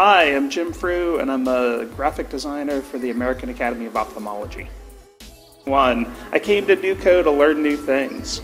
Hi, I'm Jim Frew, and I'm a graphic designer for the American Academy of Ophthalmology. One, I came to NewCo to learn new things.